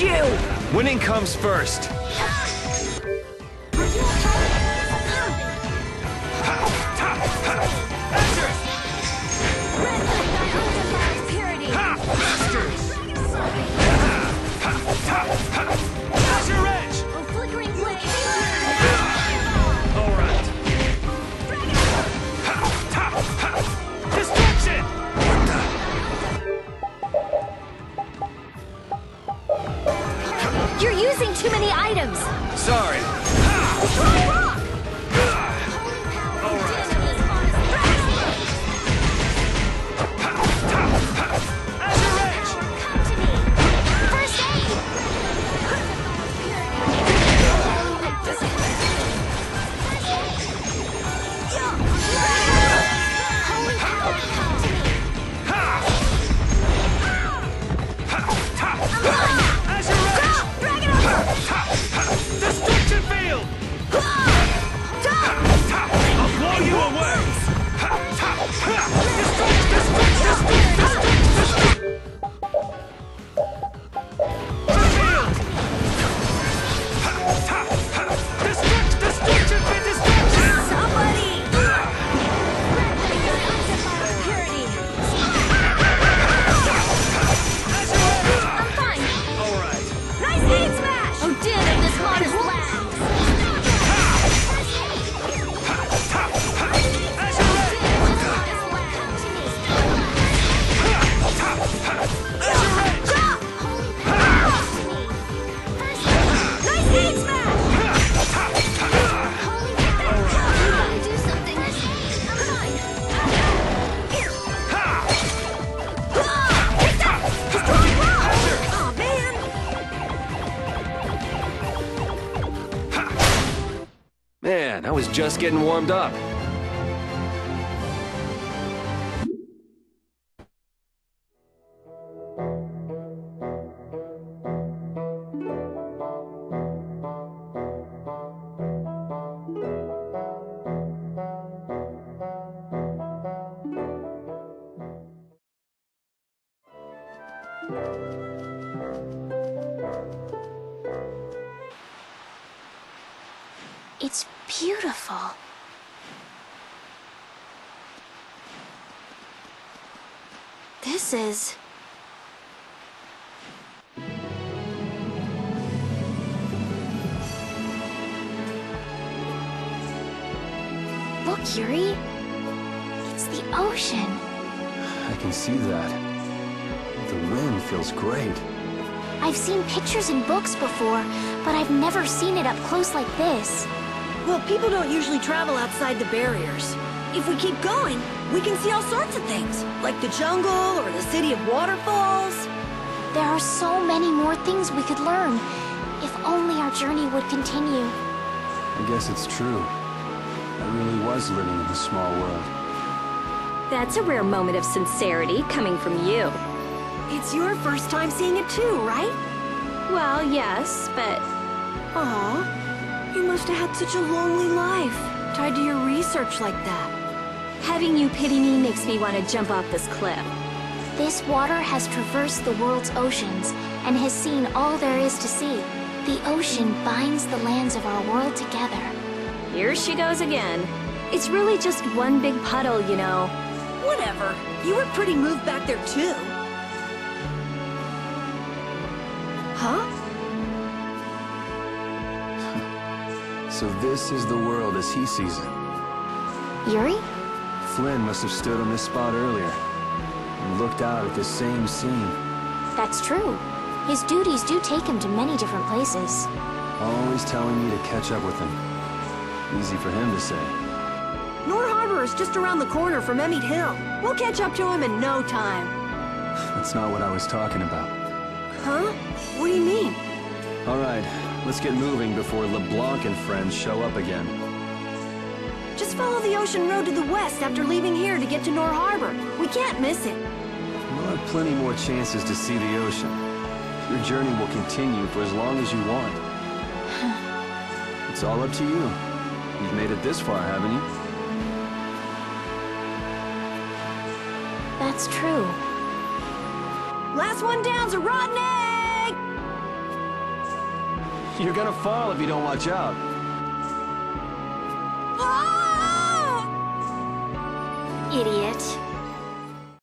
you! Winning comes first. Using too many items! Sorry. How's Man, I was just getting warmed up. It's beautiful. This is... Look, Yuri. It's the ocean. I can see that. The wind feels great. I've seen pictures in books before, but I've never seen it up close like this. Well, people don't usually travel outside the barriers. If we keep going, we can see all sorts of things, like the jungle or the city of waterfalls. There are so many more things we could learn. If only our journey would continue. I guess it's true. I really was living in a small world. That's a rare moment of sincerity coming from you. It's your first time seeing it too, right? Well, yes, but Aw, you must have had such a lonely life, tied to your research like that. having you pity me makes me want to jump off this cliff. This water has traversed the world's oceans and has seen all there is to see. The ocean binds the lands of our world together. Here she goes again. It's really just one big puddle, you know. Whatever. You were pretty moved back there too. Huh? So this is the world as he sees it. Yuri? Flynn must have stood on this spot earlier and looked out at this same scene. That's true. His duties do take him to many different places. Always telling me to catch up with him. Easy for him to say. Nor Harbor is just around the corner from Ehmead Hill. We'll catch up to him in no time. That's not what I was talking about. Huh? What do you mean? All right, let's get moving before LeBlanc and friends show up again. Just follow the ocean road to the west after leaving here to get to Nor Harbor. We can't miss it. We'll have plenty more chances to see the ocean. Your journey will continue for as long as you want. It's all up to you. You've made it this far, haven't you? That's true. Last one down's a rotten egg! You're gonna fall if you don't watch out. Ah! Idiot.